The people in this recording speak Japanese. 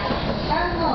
から3の